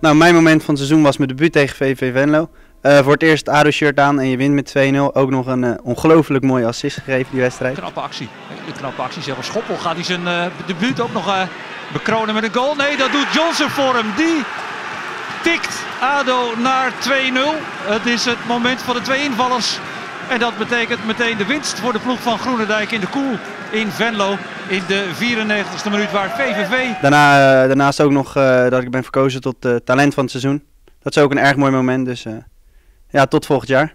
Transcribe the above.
Nou, mijn moment van het seizoen was mijn debuut tegen VV Venlo. Uh, voor het eerst ADO-shirt aan en je wint met 2-0. Ook nog een uh, ongelooflijk mooie assist gegeven die wedstrijd. Knappe actie. Een knappe actie. Zelfs Schoppel gaat hij zijn uh, debuut ook nog bekronen met een goal. Nee, dat doet Johnson voor hem. Die tikt ADO naar 2-0. Het is het moment van de twee invallers. En dat betekent meteen de winst voor de ploeg van Groenendijk in de koel in Venlo in de 94ste minuut waar VVV... Daarna, uh, daarnaast ook nog uh, dat ik ben verkozen tot uh, talent van het seizoen. Dat is ook een erg mooi moment, dus ja, tot volgend jaar.